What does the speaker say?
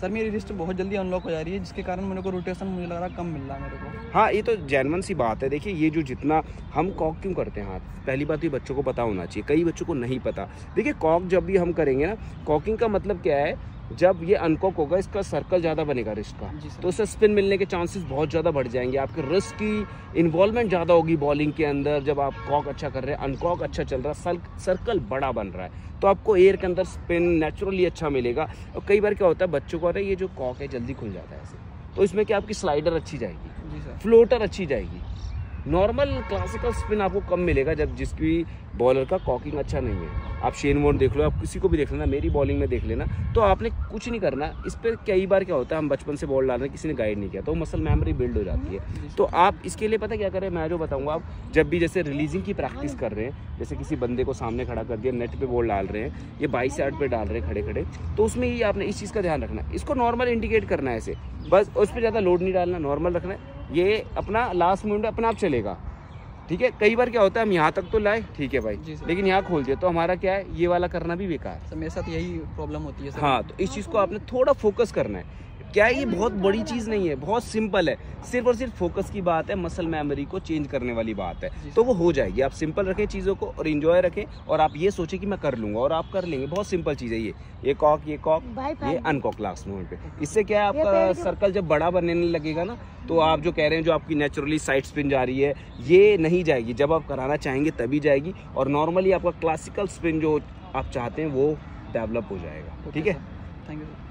Sir, मेरी list बहुत जल्दी अनलॉक हो जा रही है, जिसके कारण मेरे को रोटेशन मुझे लग रहा कम मिल रहा है मेरे को। हाँ ये तो जैनवन सी बात है। देखिए, ये जो जितना हम कॉक क्यों करते हैं हाथ? पहली बात ये बच्चों को पता होना चाहिए, कई बच्चों को नहीं पता। देखिए कॉक जब भी हम करेंगे ना कॉकिंग का मतलब क्या है? जब ये अनकॉक होगा इसका सर्कल ज़्यादा बनेगा रिस्क का। तो उससे स्पिन मिलने के चांसेस बहुत ज़्यादा बढ़ जाएँगे। आपके रिस्क की इन्वॉल्वमेंट ज़्यादा होगी बॉलिंग के अंदर जब आप कॉक अच्छा कर रहे हैं अनकॉक अच्छा चल रहा है सर्कल बड़ा बन रहा है। तो आपको एयर के अंदर स्पिन नेचुरली अच्छा मिलेगा। और कई बार क्या होता है बच्चों को ये जो कॉक है जल्दी खुल जाता है ऐसे। तो इसमें क्या आपकी स्लाइडर अच्छी जाएगी। फ्लोटर अच्छी जाएगी। नॉर्मल क्लासिकल स्पिन आपको कम मिलेगा जब जिसकी बॉलर का कॉकिंग अच्छा नहीं है। आप शेन वोन देख लो आप किसी को भी देख लेना मेरी बॉलिंग में देख लेना। तो आपने कुछ नहीं करना। इस पर कई बार क्या होता है हम बचपन से बॉल डाल रहे हैं किसी ने गाइड नहीं किया तो मसल मेमोरी बिल्ड हो जाती है। तो आप इसके लिए पता क्या करें मैं जो बताऊँगा आप जब भी जैसे रिलीजिंग की प्रैक्टिस कर रहे हैं जैसे किसी बंदे को सामने खड़ा कर दिया नेट पर बॉल डाल रहे हैं ये बाईस यार्ड पे डाल रहे हैं खड़े खड़े तो उसमें ही आपने इस चीज़ का ध्यान रखना है। इसको नॉर्मल इंडिकेट करना है ऐसे। बस उस पर ज़्यादा लोड नहीं डालना नॉर्मल रखना है। ये अपना लास्ट मोमेंट अपना आप चलेगा। ठीक है? कई बार क्या होता है हम यहाँ तक तो लाए ठीक है भाई। लेकिन यहाँ खोल दिया तो हमारा क्या है ये वाला करना भी बेकार मेरे साथ यही प्रॉब्लम होती है सर। हाँ तो इस चीज़ को आपने थोड़ा फोकस करना है। क्या ये बहुत बड़ी चीज़ नहीं है? बहुत सिंपल है। सिर्फ़ और सिर्फ़ फोकस की बात है मसल मेमोरी को चेंज करने वाली बात है। तो वो हो जाएगी। आप सिंपल रखें चीज़ों को और इन्जॉय रखें और आप ये सोचें कि मैं कर लूँगा और आप कर लेंगे। बहुत सिंपल चीज़ है ये। ये कॉक ये कॉक ये अनकॉक लास्ट मोमेंट पे। इससे क्या है आपका सर्कल जब बड़ा बनने लगेगा ना तो आप जो कह रहे हैं जो आपकी नेचुरली साइड स्पिन जा रही है ये नहीं जाएगी। जब आप कराना चाहेंगे तभी जाएगी और नॉर्मली आपका क्लासिकल स्पिन जो आप चाहते हैं वो डेवलप हो जाएगा। ठीक है? Thank you sir